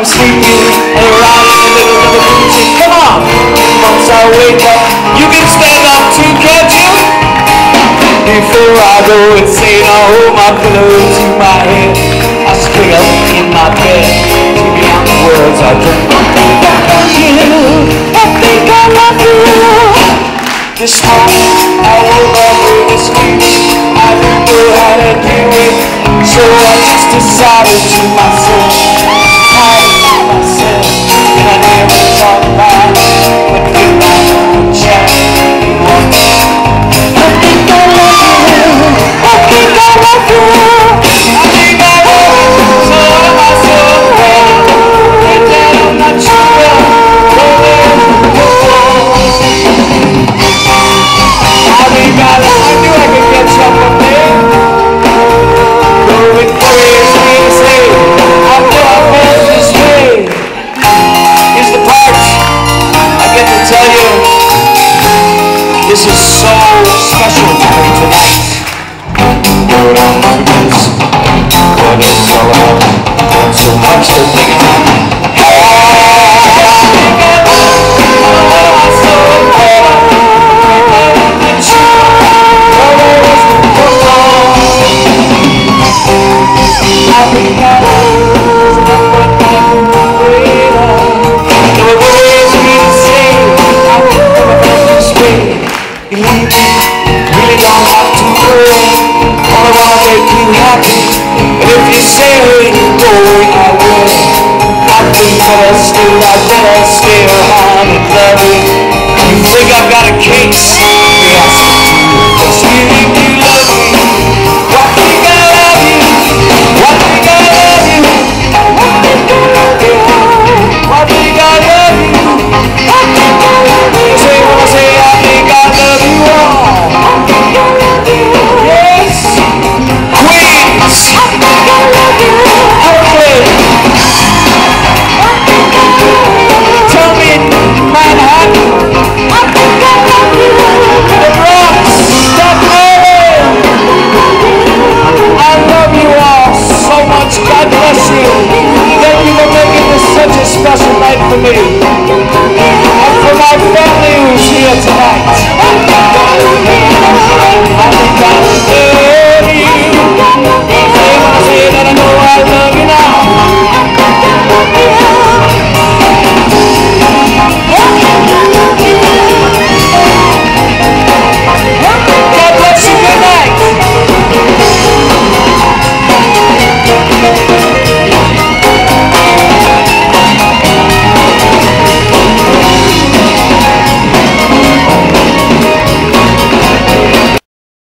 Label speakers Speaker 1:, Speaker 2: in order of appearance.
Speaker 1: I'm sleeping around in the middle of the music. Come on! Once I wake up, you can stand up too, can't you? Before I go insane, I hold my pillow to my head. I spring up in my bed, keeping out the words I dream. I think you. I think I love you. This morning I woke up with a speech. I didn't know how to do it, so I just decided to myself. This is so special to me tonight. Lord, I'm nervous. What is all about? So much to think about. Really make you happy. And if you say go, I will. I think that I still, I better stay around and love you. You think I've got a case? Thank you for making this such a special night for me.